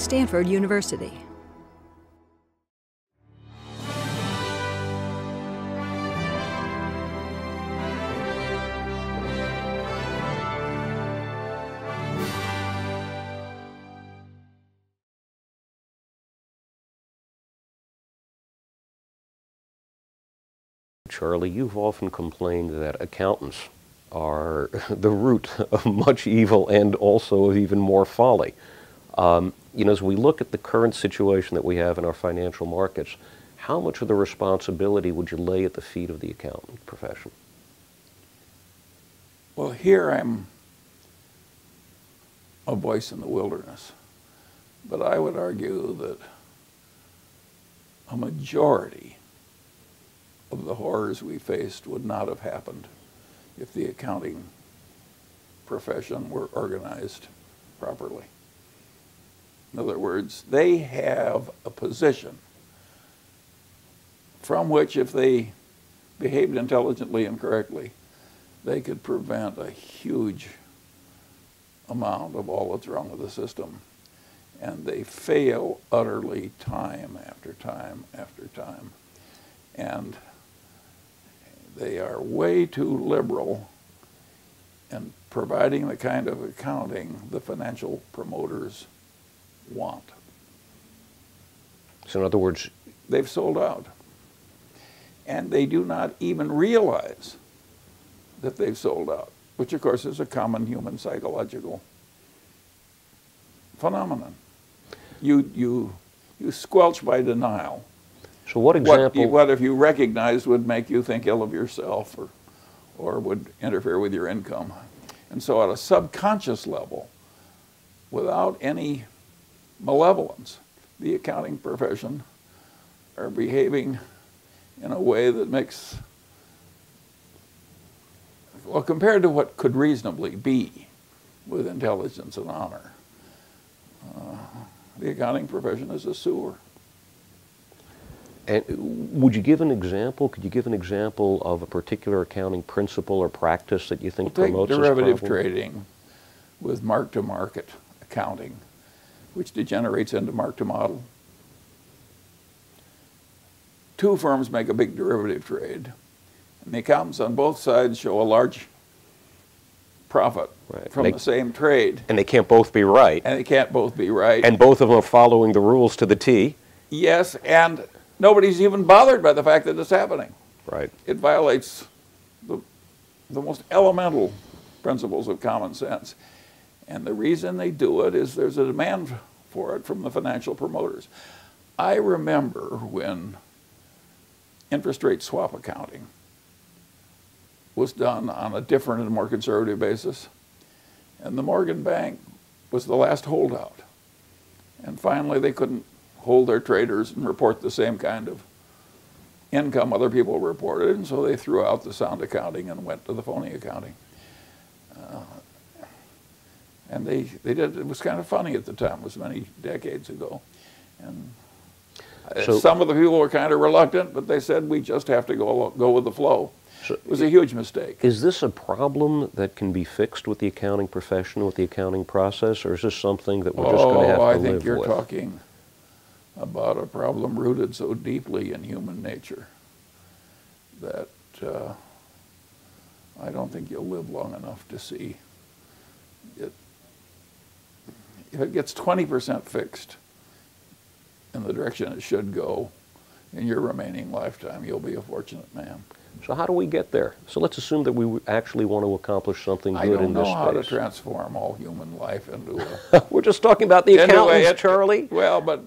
Stanford University. Charlie, you've often complained that accountants are the root of much evil and also of even more folly. Um, you know, as we look at the current situation that we have in our financial markets, how much of the responsibility would you lay at the feet of the accountant profession? Well, here I'm a voice in the wilderness, but I would argue that a majority of the horrors we faced would not have happened if the accounting profession were organized properly. In other words, they have a position from which, if they behaved intelligently and correctly, they could prevent a huge amount of all that's wrong with the system. And they fail utterly time after time after time. And they are way too liberal in providing the kind of accounting the financial promoters want. So, in other words, they've sold out. And they do not even realize that they've sold out, which, of course, is a common human psychological phenomenon. You, you, you squelch by denial so what example? What, what if you recognized would make you think ill of yourself or, or would interfere with your income? And so at a subconscious level, without any malevolence, the accounting profession are behaving in a way that makes, well, compared to what could reasonably be with intelligence and honor, uh, the accounting profession is a sewer. And would you give an example? Could you give an example of a particular accounting principle or practice that you think well, promotes derivative trading with mark-to-market accounting, which degenerates into mark-to-model. Two firms make a big derivative trade, and the accountants on both sides show a large profit right. from they, the same trade. And they can't both be right. And they can't both be right. And both of them are following the rules to the T. Yes, and nobody's even bothered by the fact that it's happening. Right. It violates the, the most elemental principles of common sense. And the reason they do it is there's a demand for it from the financial promoters. I remember when interest rate swap accounting was done on a different and more conservative basis. And the Morgan Bank was the last holdout. And finally, they couldn't hold their traders and report the same kind of income other people reported, and so they threw out the sound accounting and went to the phony accounting. Uh, and they, they did, it was kind of funny at the time, it was many decades ago. And so, some of the people were kind of reluctant, but they said we just have to go, go with the flow. So it was a huge mistake. Is this a problem that can be fixed with the accounting profession, with the accounting process, or is this something that we're oh, just going to have to I live with? think you're talking about a problem rooted so deeply in human nature that uh, I don't think you'll live long enough to see it. If it gets 20% fixed in the direction it should go in your remaining lifetime, you'll be a fortunate man. So how do we get there? So let's assume that we actually want to accomplish something good in this space. I don't know how to transform all human life into a... We're just talking about the accountants, Charlie. Well, but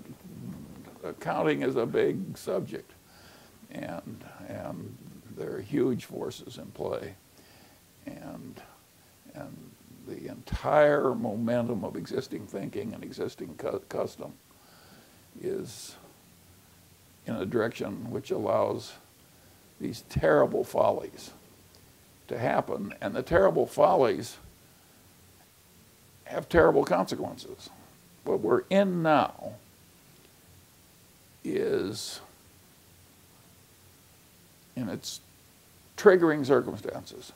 accounting is a big subject, and and there are huge forces in play, and and the entire momentum of existing thinking and existing cu custom is in a direction which allows these terrible follies to happen, and the terrible follies have terrible consequences. What we're in now is in its triggering circumstances,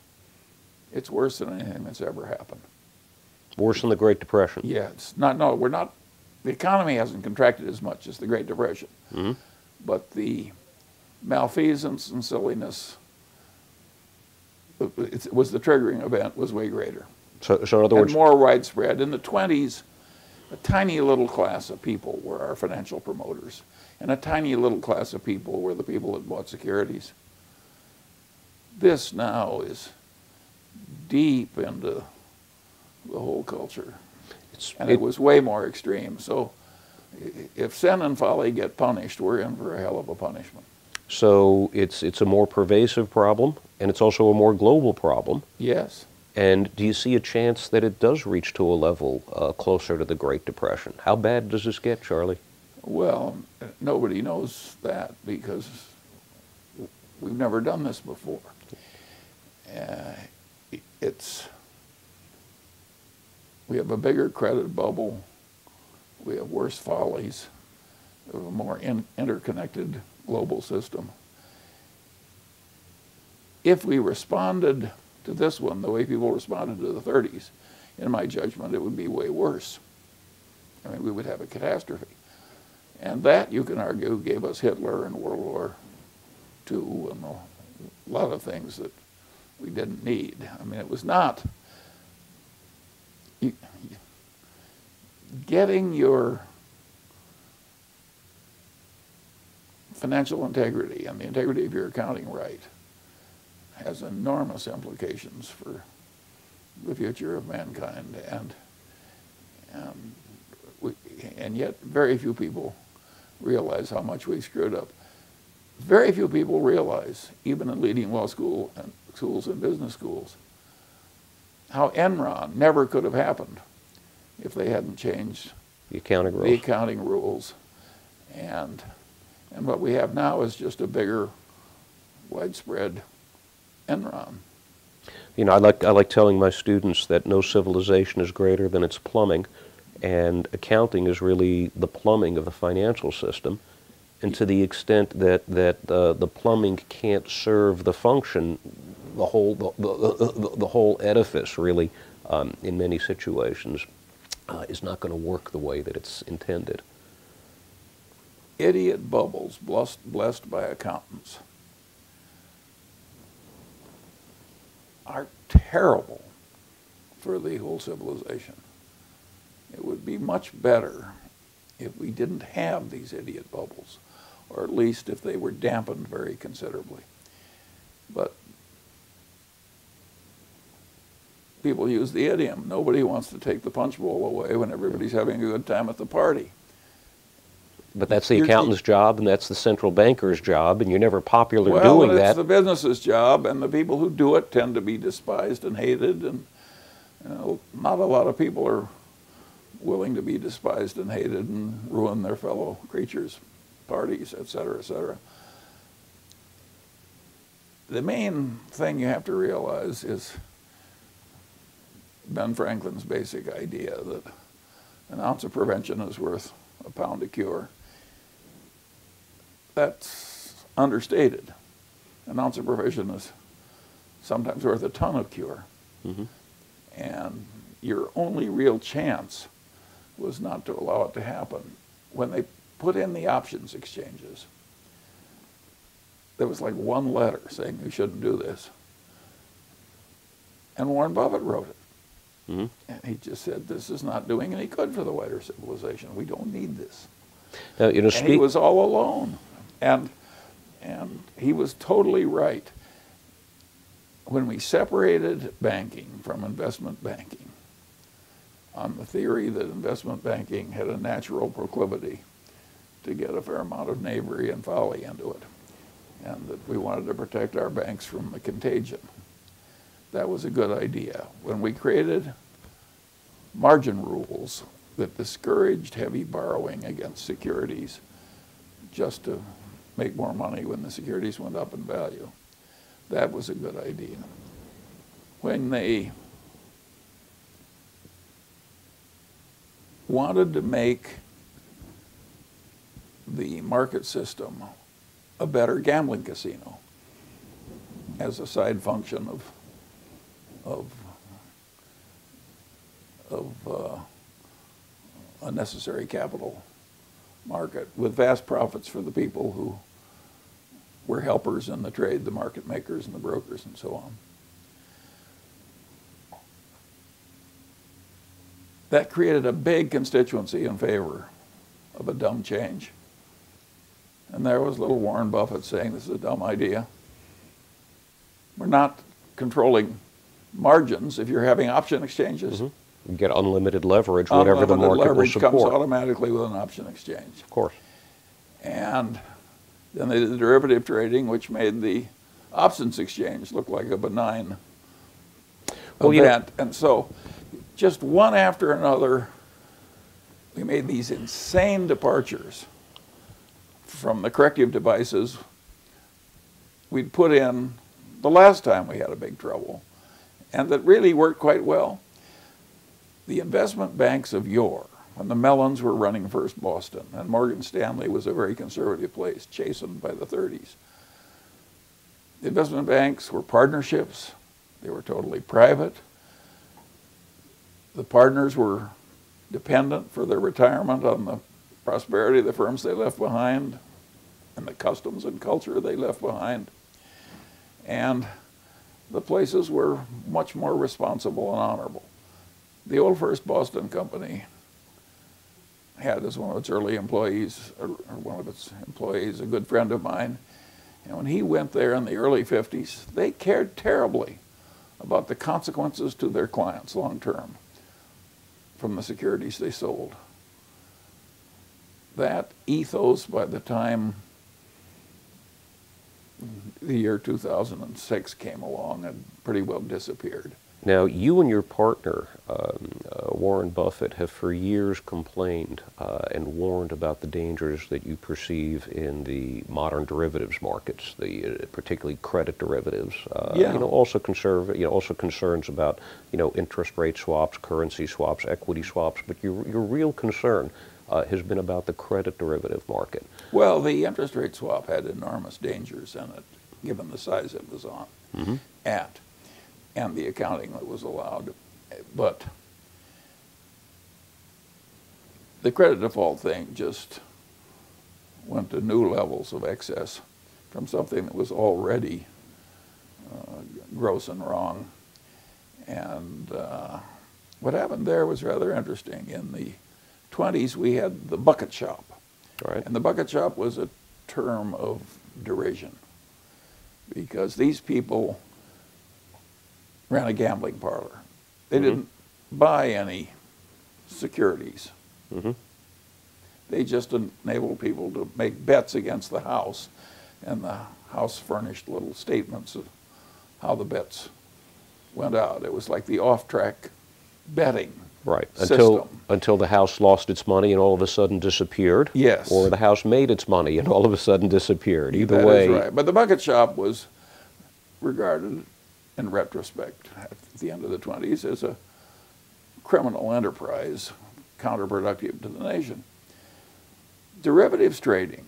it's worse than anything that's ever happened. Worse than the Great Depression. Yeah, it's not. No, we're not. the economy hasn't contracted as much as the Great Depression, mm-hmm. but the malfeasance and silliness it was the triggering event was way greater So, so in other words, and more widespread. In the 20s, a tiny little class of people were our financial promoters, and a tiny little class of people were the people that bought securities. This now is deep into the whole culture, it's, and it- it was way more extreme. So, if sin and folly get punished, we're in for a hell of a punishment. so it's it's a more pervasive problem, and it's also a more global problem. Yes. And do you see a chance that it does reach to a level uh, closer to the Great Depression? How bad does this get, Charlie? Well, nobody knows that because we've never done this before. Uh, it's we have a bigger credit bubble, we have worse follies, we have a more in, interconnected global system. If we responded to this one the way people responded to the 30s, in my judgment, it would be way worse. I mean, we would have a catastrophe. And that, you can argue, gave us Hitler and World War II and a lot of things that we didn't need. I mean, it was not getting your financial integrity and the integrity of your accounting right has enormous implications for the future of mankind and and, we, and yet very few people realize how much we screwed up. Very few people realize, even in leading law school and schools and business schools, how Enron never could have happened if they hadn't changed The accounting the rules. accounting rules. And, and what we have now is just a bigger, widespread Enron. You know, I like I like telling my students that no civilization is greater than its plumbing, and accounting is really the plumbing of the financial system. And to the extent that that uh, the plumbing can't serve the function, the whole the, the, the, the whole edifice really, um, in many situations, uh, is not going to work the way that it's intended. Idiot bubbles blessed, blessed by accountants are terrible for the whole civilization. It would be much better if we didn't have these idiot bubbles, or at least if they were dampened very considerably. But people use the idiom nobody wants to take the punch bowl away when everybody's having a good time at the party. But that's the You're- accountant's job, and that's the central banker's job, and you're never popular well, doing it's that. the business's job, and the people who do it tend to be despised and hated, and you know, not a lot of people are willing to be despised and hated and ruin their fellow creatures' parties, et cetera, et cetera. The main thing you have to realize is Ben Franklin's basic idea that an ounce of prevention is worth a pound of cure. That's understated. An ounce of prevention is sometimes worth a ton of cure. Mhm. And your only real chance was not to allow it to happen. When they put in the options exchanges, there was like one letter saying you shouldn't do this. And Warren Buffett wrote it. Mhm. And he just said, this is not doing any good for the wider civilization. We don't need this. Now, you know, And he was all alone. And, and he was totally right. When we separated banking from investment banking, on the theory that investment banking had a natural proclivity to get a fair amount of knavery and folly into it, and that we wanted to protect our banks from the contagion. That was a good idea. When we created margin rules that discouraged heavy borrowing against securities just to make more money when the securities went up in value, that was a good idea. When they wanted to make the market system a better gambling casino as a side function of of of uh, unnecessary capital market with vast profits for the people who were helpers in the trade, the market makers and the brokers and so on. That created a big constituency in favor of a dumb change. And there was little Warren Buffett saying this is a dumb idea. We're not controlling margins if you're having option exchanges. Mm-hmm. You get unlimited leverage, whatever the Unlimited market will leverage comes automatically with an option exchange. Of course. And then they did the derivative trading, which made the options exchange look like a benign Well, event. and so, just one after another, we made these insane departures from the corrective devices we'd put in the last time we had a big trouble, and that really worked quite well. The investment banks of yore, when the Mellons were running First Boston, and Morgan Stanley was a very conservative place, chastened by the 30s. The investment banks were partnerships, they were totally private. The partners were dependent for their retirement on the prosperity of the firms they left behind and the customs and culture they left behind. And the places were much more responsible and honorable. The old First Boston Company had as one of its early employees, or one of its employees, a good friend of mine. And when he went there in the early 50s, they cared terribly about the consequences to their clients long term from the securities they sold. That ethos, by the time the year 2006 came along, and pretty well disappeared. Now, you and your partner, um, uh, Warren Buffett, have for years complained uh, and warned about the dangers that you perceive in the modern derivatives markets, the uh, particularly credit derivatives. Uh, Yeah. You know, also conserv- you know, also concerns about you know interest rate swaps, currency swaps, equity swaps. But your your real concern uh, has been about the credit derivative market. Well, the interest rate swap had enormous dangers in it, given the size it was on at and the accounting that was allowed. But the credit default thing just went to new levels of excess from something that was already uh, gross and wrong. And uh, what happened there was rather interesting. In the 20s, we had the bucket shop. Right. And the bucket shop was a term of derision because these people ran a gambling parlor. They didn't buy any securities. Mhm. They just enabled people to make bets against the house, and the house furnished little statements of how the bets went out. It was like the off-track betting. Right. Until system. until the house lost its money and all of a sudden disappeared. Yes. Or the house made its money and all of a sudden disappeared. Either That way. right. But the bucket shop was regarded, in retrospect, at the end of the 20s, as a criminal enterprise, counterproductive to the nation. Derivatives trading,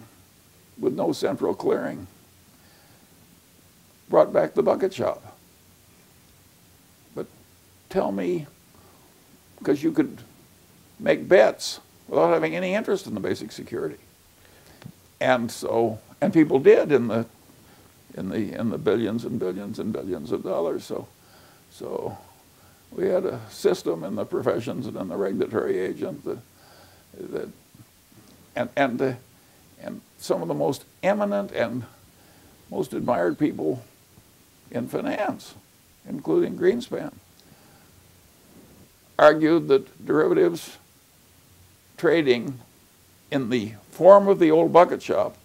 with no central clearing, brought back the bucket shop. But tell me, because you could make bets without having any interest in the basic security. And so, and people did in the, in the, in the billions and billions and billions of dollars. So, so we had a system in the professions and in the regulatory agent that, that and, and, uh, and some of the most eminent and most admired people in finance, including Greenspan, argued that derivatives trading in the form of the old bucket shop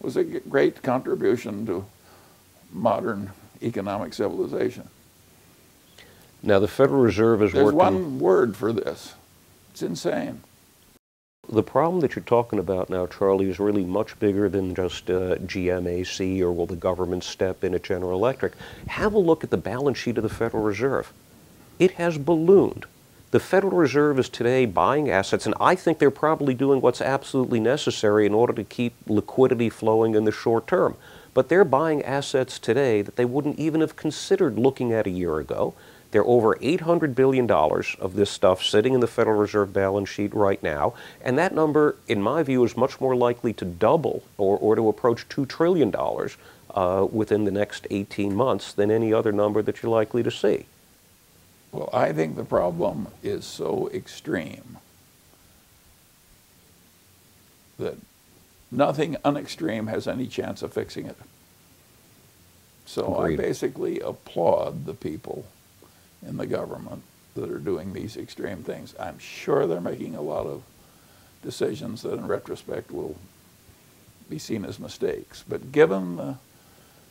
was a great contribution to modern economic civilization. Now the Federal Reserve is There's working. one word for this. It's insane. The problem that you're talking about now, Charlie, is really much bigger than just uh, GMAC or will the government step in at General Electric. Have a look at the balance sheet of the Federal Reserve. It has ballooned. The Federal Reserve is today buying assets, and I think they're probably doing what's absolutely necessary in order to keep liquidity flowing in the short term. But they're buying assets today that they wouldn't even have considered looking at a year ago There are over $800 billion of this stuff sitting in the Federal Reserve balance sheet right now, and that number, in my view, is much more likely to double or, or to approach $2 trillion uh, within the next 18 months than any other number that you're likely to see. Well, I think the problem is so extreme that nothing unextreme has any chance of fixing it. So Agreed. I basically applaud the people in the government that are doing these extreme things. I'm sure they're making a lot of decisions that in retrospect will be seen as mistakes. But given the,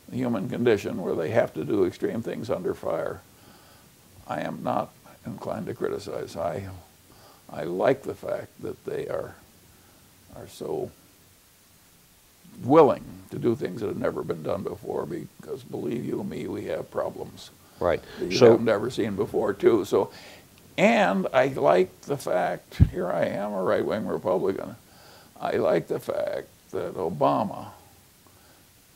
the human condition where they have to do extreme things under fire, I am not inclined to criticize. I, I like the fact that they are, are so willing to do things that have never been done before because believe you me, we have problems Right. that you So, have never seen before too. So, and I like the fact, here I am a right-wing Republican, I like the fact that Obama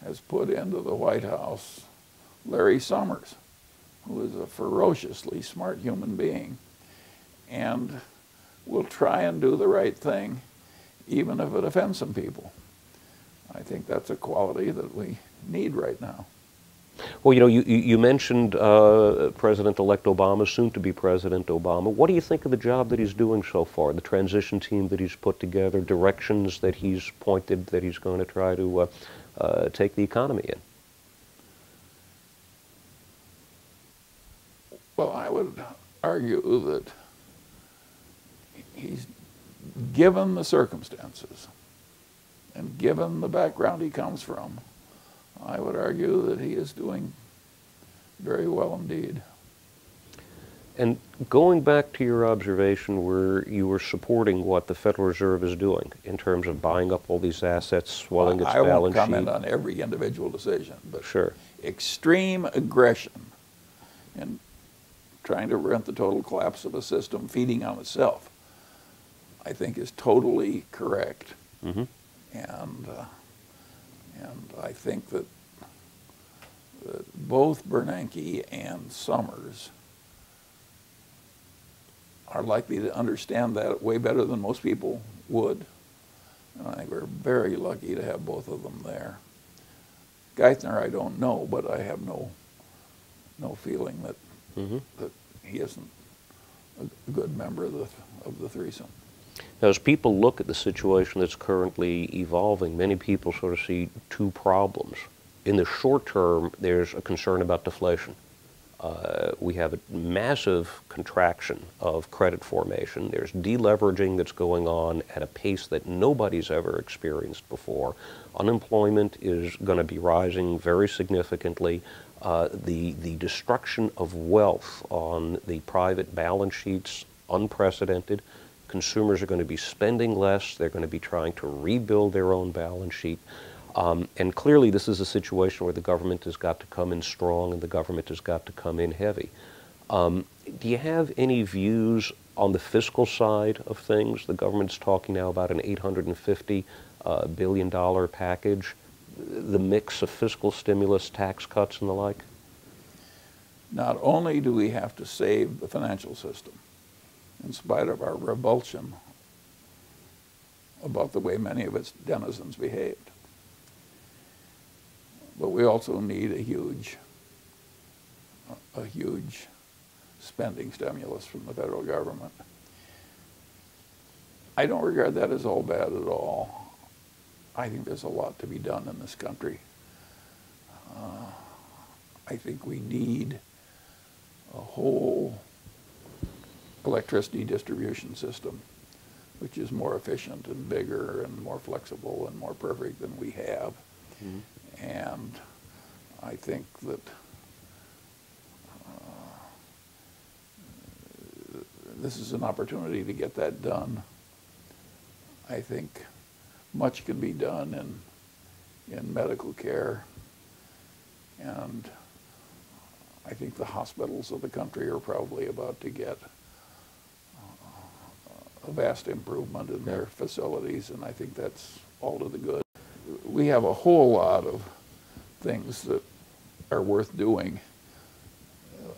has put into the White House Larry Summers, who is a ferociously smart human being, and will try and do the right thing, even if it offends some people. I think that's a quality that we need right now. well, you know, you, you mentioned uh, President-elect Obama, soon-to-be President Obama. What do you think of the job that he's doing so far? The transition team that he's put together, directions that he's pointed that he's going to try to uh, uh, take the economy in. Well, I would argue that he's given the circumstances and given the background he comes from, I would argue that he is doing very well indeed. And going back to your observation where you were supporting what the Federal Reserve is doing in terms of buying up all these assets, swelling its I balance sheet. I won't comment on every individual decision, but Sure. extreme aggression and trying to prevent the total collapse of a system feeding on itself, I think is totally correct. Mhm. And, uh, and I think that, that both Bernanke and Summers are likely to understand that way better than most people would. And I think we're very lucky to have both of them there. Geithner, I don't know, but I have no, no feeling that, Mhm. that he isn't a a good member of the, of the threesome. Now, as people look at the situation that's currently evolving, many people sort of see two problems. In the short term, there's a concern about deflation. Uh, we have a massive contraction of credit formation. There's deleveraging that's going on at a pace that nobody's ever experienced before. Unemployment is going to be rising very significantly. Uh, the, the destruction of wealth on the private balance sheets, unprecedented. Consumers are going to be spending less. They're going to be trying to rebuild their own balance sheet. Um, and clearly, this is a situation where the government has got to come in strong and the government has got to come in heavy. Um, do you have any views on the fiscal side of things? The government's talking now about an 850 uh, billion dollar package. The mix of fiscal stimulus, tax cuts, and the like. Not only do we have to save the financial system, in spite of our revulsion about the way many of its denizens behaved, but we also need a huge, a huge spending stimulus from the federal government. I don't regard that as all bad at all. I think there's a lot to be done in this country. Uh, I think we need a whole electricity distribution system, which is more efficient and bigger and more flexible and more perfect than we have. And I think that uh, this is an opportunity to get that done. I think much can be done in, in medical care. And I think the hospitals of the country are probably about to get uh, a vast improvement in their facilities, and I think that's all to the good. We have a whole lot of things that are worth doing.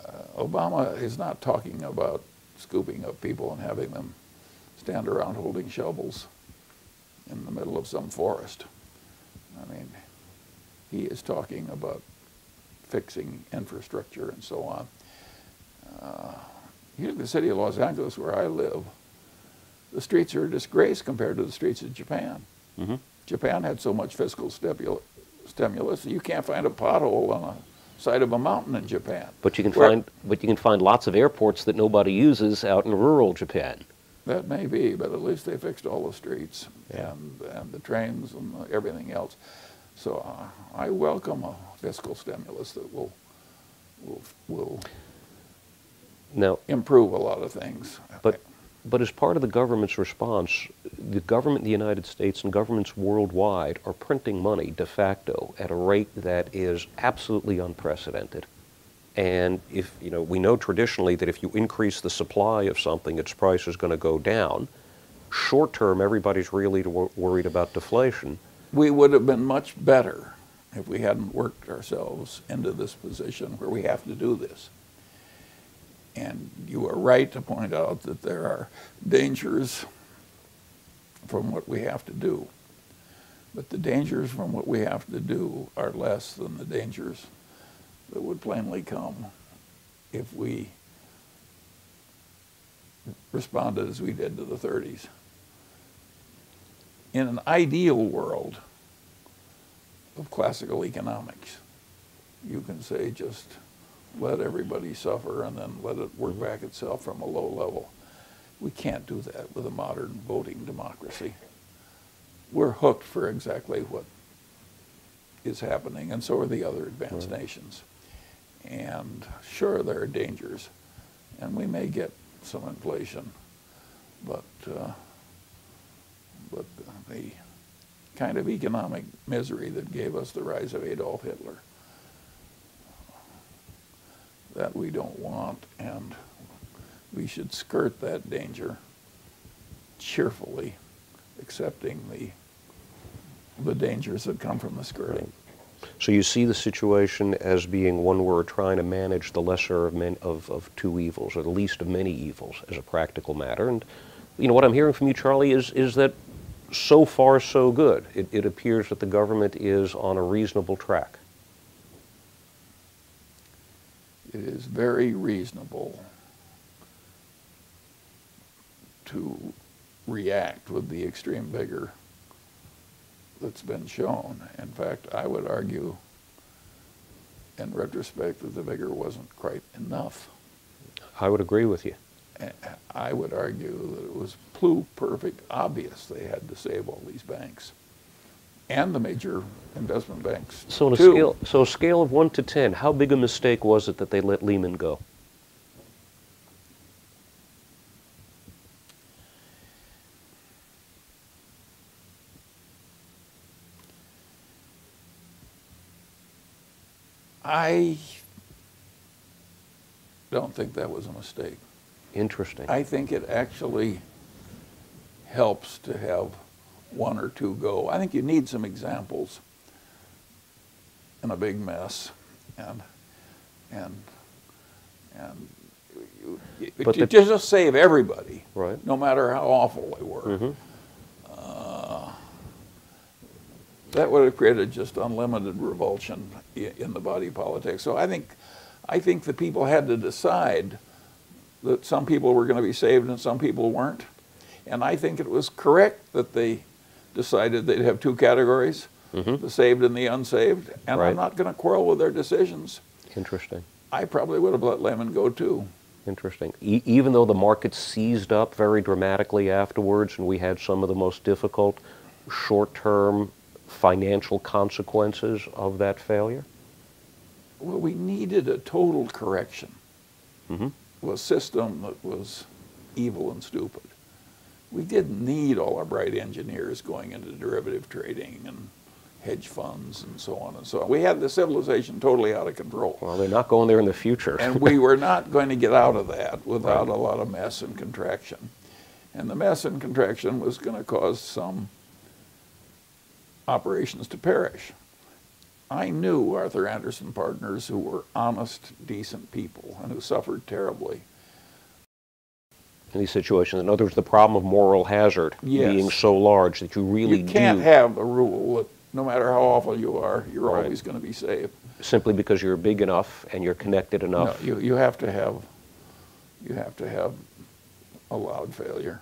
Uh, Obama is not talking about scooping up people and having them stand around holding shovels in the middle of some forest. I mean, he is talking about fixing infrastructure and so on. Uh, here in the city of Los Angeles, where I live, the streets are a disgrace compared to the streets of Japan. Mhm. Japan had so much fiscal stimul- stimulus you can't find a pothole on the side of a mountain in Japan. But you can Where- find, but you can find lots of airports that nobody uses out in rural Japan. That may be, but at least they fixed all the streets Yeah. and, and the trains and everything else. So uh, I welcome a fiscal stimulus that will, will, will Now, improve a lot of things. But, but as part of the government's response, the government in the United States and governments worldwide are printing money de facto at a rate that is absolutely unprecedented. And if, you know, we know traditionally that if you increase the supply of something, its price is going to go down. Short term, everybody's really worried about deflation. we would have been much better if we hadn't worked ourselves into this position where we have to do this. And you are right to point out that there are dangers from what we have to do. But the dangers from what we have to do are less than the dangers that would plainly come if we responded as we did to the 30s. In an ideal world of classical economics, you can say just let everybody suffer and then let it work back itself from a low level. We can't do that with a modern voting democracy. We're hooked for exactly what is happening, and so are the other advanced nations. And sure, there are dangers, and we may get some inflation, but uh, but the kind of economic misery that gave us the rise of Adolf Hitler that we don't want, and we should skirt that danger cheerfully, accepting the the dangers that come from the skirting. So you see the situation as being one where we're trying to manage the lesser of, of, of two evils, or the least of many evils, as a practical matter. And you know what I'm hearing from you, Charlie, is is that so far so good. It, it appears that the government is on a reasonable track. It is very reasonable to react with the extreme vigor that's been shown. In fact, I would argue in retrospect that the vigor wasn't quite enough. I would agree with you. I would argue that it was pluperfect obvious they had to save all these banks and the major investment banks. So on a too. scale, so a scale of one to ten, how big a mistake was it that they let Lehman go? I don't think that was a mistake. Interesting. I think it actually helps to have one or two go. I think you need some examples in a big mess, and and and you, you, But you just save everybody, Right. no matter how awful they were. Mhm. Uh, that would have created just unlimited revulsion in the body politic. So I think, I think the people had to decide that some people were going to be saved and some people weren't. And I think it was correct that they decided they'd have two categories, mm-hmm. the saved and the unsaved. And Right. I'm not going to quarrel with their decisions. Interesting. I probably would have let Lehman go too. Interesting. E- even though the market seized up very dramatically afterwards, and we had some of the most difficult short-term financial consequences of that failure. Well, we needed a total correction. Mhm. A system that was evil and stupid. We didn't need all our bright engineers going into derivative trading and hedge funds and so on and so on. We had the civilization totally out of control. Well, they're not going there in the future. And we were not going to get out of that without a lot of mess and contraction. And the mess and contraction was going to cause some operations to perish. I knew Arthur Andersen partners who were honest, decent people and who suffered terribly. In these situations, in other words, the problem of moral hazard Yes. being so large that you really You can't do, have a rule that no matter how awful you are, you're Right. always going to be safe. simply because you're big enough and you're connected No, enough. you, you have to have you have to have a loud failure.